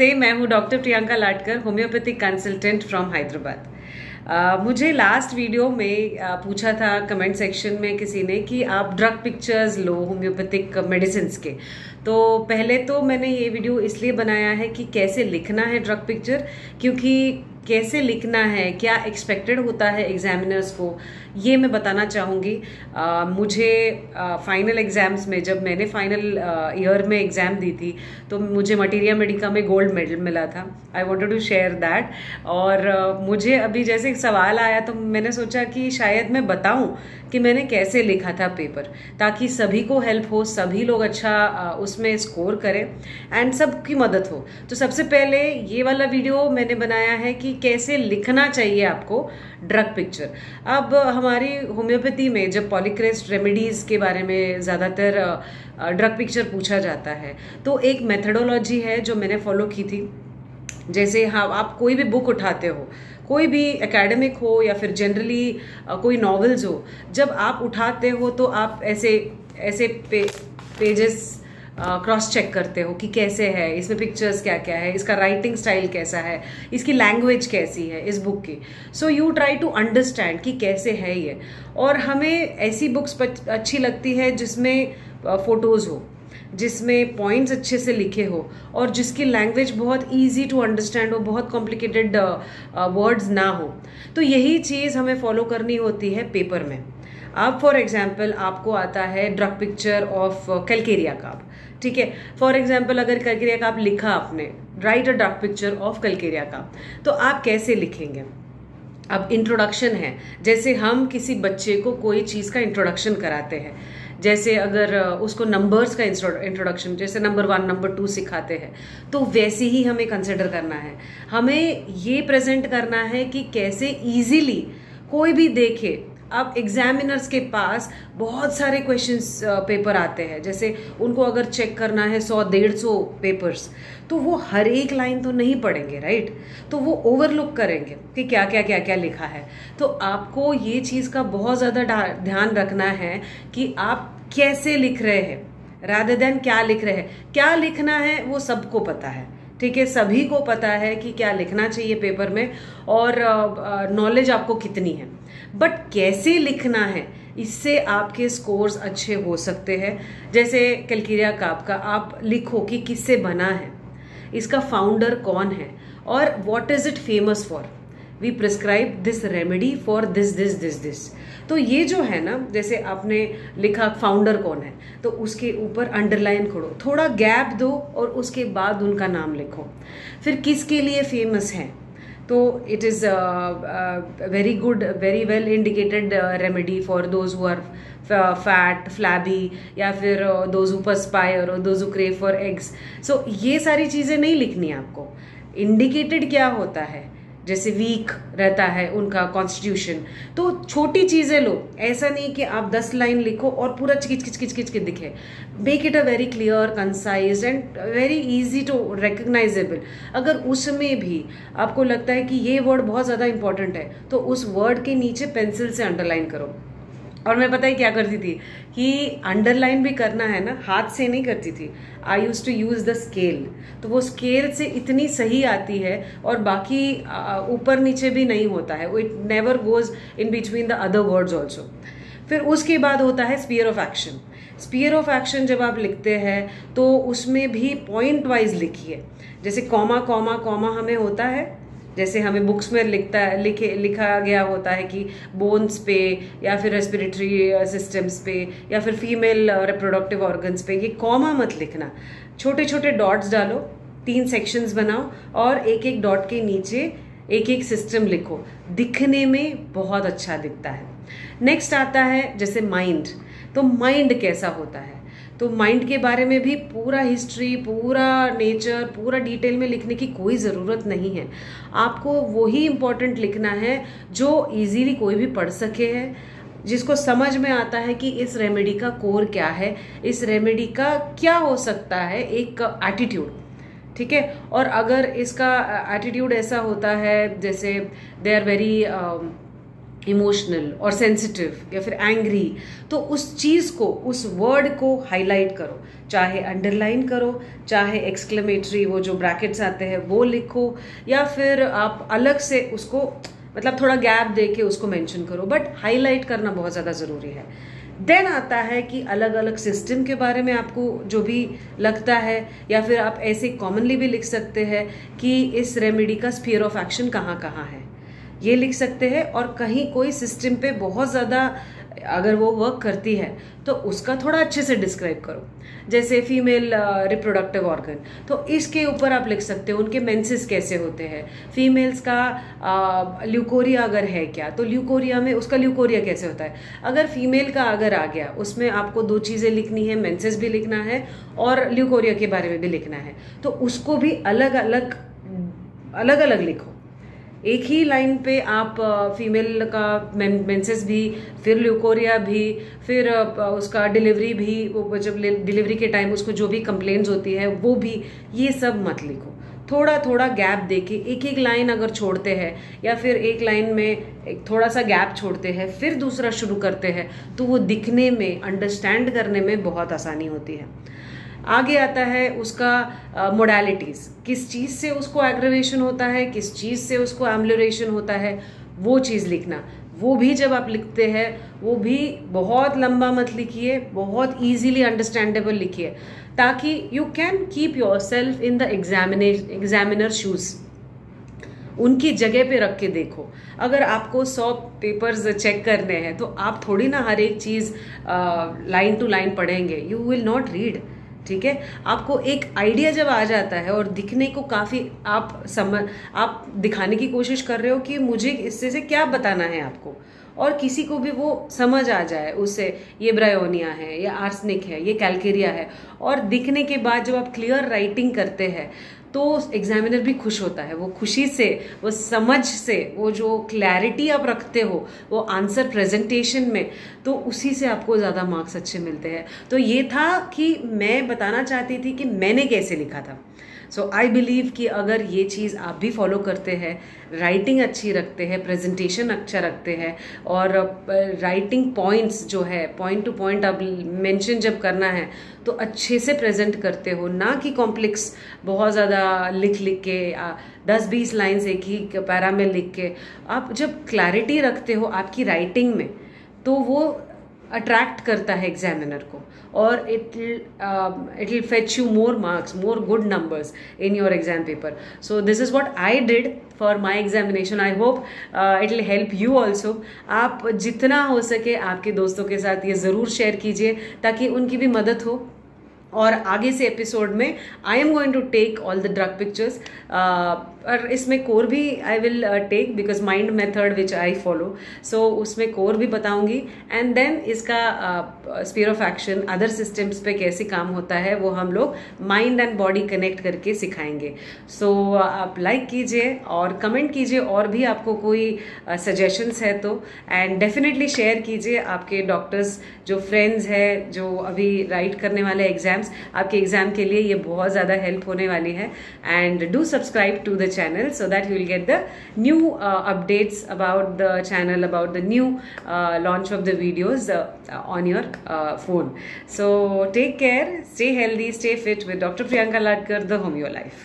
से मैं हूँ doctor Priyanka Latkar homeopathic consultant from Hyderabad. मुझे लास्ट वीडियो में uh, पूछा था कमेंट सेक्शन में किसी ने कि आप ड्रग पिक्चर्स लो होम्योपैथिक मेडिसिन के। तो पहले तो मैंने ये वीडियो इसलिए बनाया है कि कैसे लिखना है ड्रग पिक्चर क्योंकि कैसे लिखना है क्या एक्सपेक्टेड होता है एग्जामिनर्स को ये मैं बताना चाहूँगी। मुझे फाइनल एग्ज़ाम्स में जब मैंने फाइनल ईयर में एग्ज़ाम दी थी तो मुझे मटीरिया मेडिका में गोल्ड मेडल मिला था। I wanted to share that और uh, मुझे अभी जैसे एक सवाल आया तो मैंने सोचा कि शायद मैं बताऊँ कि मैंने कैसे लिखा था पेपर ताकि सभी को हेल्प हो सभी लोग अच्छा उसमें स्कोर करें एंड सबकी मदद हो। तो सबसे पहले ये वाला वीडियो मैंने बनाया है कि कैसे लिखना चाहिए आपको ड्रग पिक्चर अब हमारी होम्योपैथी में जब पॉलिक्रेस्ट रेमेडीज के बारे में ज़्यादातर ड्रग पिक्चर पूछा जाता है तो एक मेथडोलॉजी है जो मैंने फॉलो की थी. जैसे हाँ आप कोई भी बुक उठाते हो कोई भी एकेडमिक हो या फिर जनरली कोई नॉवेल्स हो जब आप उठाते हो तो आप ऐसे ऐसे पे, पेजेस क्रॉस चेक करते हो कि कैसे है, इसमें पिक्चर्स क्या क्या है, इसका राइटिंग स्टाइल कैसा है, इसकी लैंग्वेज कैसी है इस बुक की। So you try to understand कि कैसे है ये। और हमें ऐसी बुक्स अच्छी लगती है जिसमें फ़ोटोज़ हो, जिसमें पॉइंट्स अच्छे से लिखे हो, और जिसकी लैंग्वेज बहुत इजी टू अंडरस्टैंड हो, बहुत कॉम्प्लिकेटेड वर्ड्स ना हो। तो यही चीज़ हमें फॉलो करनी होती है पेपर में। अब फॉर एग्ज़ाम्पल आपको आता है drug picture of calcarea carb ठीक है? फॉर एग्ज़ाम्पल अगर कैलकेरिया काप लिखा आपने write a drug picture of calcarea carb तो आप कैसे लिखेंगे? अब इंट्रोडक्शन है। जैसे हम किसी बच्चे को कोई चीज़ का इंट्रोडक्शन कराते हैं, जैसे अगर उसको नंबर्स का इंट्रोडक्शन जैसे नंबर वन नंबर टू सिखाते हैं तो वैसे ही हमें कंसिडर करना है। हमें ये प्रेजेंट करना है कि कैसे इजीली कोई भी देखे अब एग्जामिनर्स के पास बहुत सारे क्वेश्चंस पेपर आते हैं। जैसे उनको अगर चेक करना है सौ, डेढ़ सौ पेपर्स तो वो हर एक लाइन तो नहीं पढ़ेंगे राइट तो वो ओवरलुक करेंगे कि क्या क्या क्या क्या लिखा है। तो आपको ये चीज़ का बहुत ज़्यादा ध्यान रखना है कि आप कैसे लिख रहे हैं राधर देन क्या लिख रहे हैं। क्या लिखना है वो सबको पता है। ठीक है, सभी को पता है कि क्या लिखना चाहिए पेपर में और नॉलेज आपको कितनी है। बट कैसे लिखना है, इससे आपके स्कोर्स अच्छे हो सकते हैं। जैसे कलकिरिया काप का, आप लिखो कि किससे बना है, इसका फाउंडर कौन है और what is it famous for we prescribe this remedy for this this this this तो ये जो है ना, जैसे आपने लिखा फाउंडर कौन है तो उसके ऊपर अंडरलाइन खोड़ो थोड़ा गैप दो और उसके बाद उनका नाम लिखो। फिर किसके लिए फ़ेमस है? तो it is very good very well indicated remedy for those who are fat flabby या फिर दोज हु परस्पायर और those who crave for eggs so ये सारी चीज़ें नहीं लिखनी आपको। इंडिकेटेड क्या होता है? जैसे वीक रहता है उनका कॉन्स्टिट्यूशन तो छोटी चीज़ें लो, ऐसा नहीं कि आप दस लाइन लिखो और पूरा चिकिच किच किच किच के दिखे। Make it a very clear concise and very easy to recognizable अगर उसमें भी आपको लगता है कि ये वर्ड बहुत ज़्यादा इंपॉर्टेंट है तो उस वर्ड के नीचे पेंसिल से अंडरलाइन करो। और मैं पता ही क्या करती थी कि अंडरलाइन भी करना है ना, हाथ से नहीं करती थी। I use to use the scale तो वो स्केल से इतनी सही आती है और बाकी ऊपर नीचे भी नहीं होता है। It never goes in between the other words also फिर उसके बाद होता है sphere of action sphere of action जब आप लिखते हैं तो उसमें भी पॉइंट वाइज लिखिए। जैसे कॉमा कॉमा कॉमा हमें होता है जैसे हमें बुक्स में लिखता लिखे लिखा गया होता है कि बोन्स पे या फिर रेस्पिरेटरी सिस्टम्स uh, पे या फिर फीमेल रिप्रोडक्टिव ऑर्गन्स पे ये कॉमा मत लिखना। छोटे छोटे डॉट्स डालो तीन सेक्शंस बनाओ और एक एक डॉट के नीचे एक एक सिस्टम लिखो। दिखने में बहुत अच्छा दिखता है। नेक्स्ट आता है जैसे माइंड तो माइंड कैसा होता है? तो माइंड के बारे में भी पूरा हिस्ट्री पूरा नेचर पूरा डिटेल में लिखने की कोई ज़रूरत नहीं है। आपको वही इम्पोर्टेंट लिखना है जो इजीली कोई भी पढ़ सके है, जिसको समझ में आता है कि इस रेमेडी का कोर क्या है, इस रेमेडी का क्या हो सकता है एक एटीट्यूड ठीक है? और अगर इसका एटीट्यूड ऐसा होता है, जैसे दे आर वेरी इमोशनल और सेंसिटिव या फिर एंग्री तो उस चीज़ को, उस वर्ड को हाईलाइट करो। चाहे अंडरलाइन करो, चाहे एक्सक्लेमेटरी वो जो ब्रैकेट्स आते हैं, वो लिखो, या फिर आप अलग से उसको मतलब थोड़ा गैप दे के उसको मेंशन करो। बट हाईलाइट करना बहुत ज़्यादा ज़रूरी है। देन आता है कि अलग अलग सिस्टम के बारे में आपको जो भी लगता है, या फिर आप ऐसे कॉमनली भी लिख सकते हैं कि इस रेमेडी का स्पीयर ऑफ़ एक्शन कहाँ कहाँ है। ये लिख सकते हैं और कहीं कोई सिस्टम पे बहुत ज़्यादा अगर वो वर्क करती है तो उसका थोड़ा अच्छे से डिस्क्राइब करो। जैसे फीमेल रिप्रोडक्टिव ऑर्गन तो इसके ऊपर आप लिख सकते हो, उनके मेंसेस कैसे होते हैं। फीमेल्स का ल्यूकोरिया अगर है क्या तो ल्यूकोरिया में उसका ल्यूकोरिया कैसे होता है? अगर फीमेल का अगर आ गया, उसमें आपको दो चीज़ें लिखनी है मेंसेस भी लिखना है और ल्यूकोरिया के बारे में भी लिखना है तो उसको भी अलग अलग अलग अलग लिखो। एक ही लाइन पे आप फीमेल का मेंसेस भी, फिर ल्यूकोरिया भी, फिर उसका डिलीवरी भी, वो जब डिलीवरी के टाइम उसको जो भी कंप्लेंट्स होती है, वो भी, ये सब मत लिखो। थोड़ा थोड़ा गैप देके एक एक लाइन अगर छोड़ते हैं, या फिर एक लाइन में एक थोड़ा सा गैप छोड़ते हैं, फिर दूसरा शुरू करते हैं तो वो दिखने में अंडरस्टैंड करने में बहुत आसानी होती है। आगे आता है उसका मोडालिटीज़ किस चीज़ से उसको एग्रवेशन होता है, किस चीज़ से उसको एम्बुलेशन होता है, वो चीज़ लिखना। वो भी जब आप लिखते हैं, वो भी बहुत लंबा मत लिखिए, बहुत इजीली अंडरस्टैंडेबल लिखिए, ताकि you can keep yourself in the examine examiner shoes उनकी जगह पे रख के देखो। अगर आपको सौ पेपर्स चेक करने हैं तो आप थोड़ी ना हर एक चीज़ लाइन टू लाइन पढ़ेंगे। यू विल नॉट रीड ठीक है? आपको एक आइडिया जब आ जाता है और दिखने को काफ़ी आप समझ, आप दिखाने की कोशिश कर रहे हो कि मुझे इससे से क्या बताना है आपको? और किसी को भी वो समझ आ जाए, उससे ये ब्रायोनिया है, ये आर्सनिक है, ये कैलकेरिया है। और दिखने के बाद जब आप क्लियर राइटिंग करते हैं तो एग्जामिनर भी खुश होता है। वो खुशी से, वो समझ से, वो जो क्लैरिटी आप रखते हो, वो आंसर प्रेजेंटेशन में तो उसी से आपको ज़्यादा मार्क्स अच्छे मिलते हैं। तो ये था कि मैं बताना चाहती थी कि मैंने कैसे लिखा था। सो आई बिलीव कि अगर ये चीज़ आप भी फॉलो करते हैं राइटिंग अच्छी रखते हैं प्रेजेंटेशन अच्छा रखते हैं, और राइटिंग पॉइंट्स जो है पॉइंट टू पॉइंट आप मेंशन जब करना है तो अच्छे से प्रेजेंट करते हो, ना कि कॉम्प्लेक्स बहुत ज़्यादा लिख लिख के दस बीस लाइन्स एक ही पैरा में लिख के। आप जब क्लैरिटी रखते हो आपकी राइटिंग में तो वो अट्रैक्ट करता है एग्जामिनर को। और it it will fetch you more marks more good numbers in your exam paper so this is what I did for my examination I hope it will help you also आप जितना हो सके आपके दोस्तों के साथ ये ज़रूर शेयर कीजिए ताकि उनकी भी मदद हो। और आगे से एपिसोड में I am going to take all the drug pictures और इसमें कोर भी I will take because mind method which I follow so उसमें कोर भी बताऊँगी. एंड देन इसका sphere of action other systems पे कैसे काम होता है वो हम लोग माइंड एंड बॉडी कनेक्ट करके सिखाएँगे. सो so, uh, आप लाइक like कीजिए और कमेंट कीजिए और भी आपको कोई सजेशंस uh, है तो. एंड डेफिनेटली शेयर कीजिए आपके डॉक्टर्स जो फ्रेंड्स है जो अभी राइट करने वाले एग्ज़ाम्स आपके एग्ज़ाम के लिए ये बहुत ज़्यादा हेल्प होने वाली है. And do subscribe to the channel so that you will get the new uh, updates about the channel about the new uh, launch of the videos uh, on your phone. So take care stay healthy stay fit with dr priyanka ladkar the homeo life